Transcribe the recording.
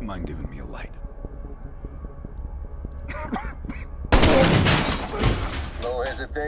Mind giving me a light? No hesitation.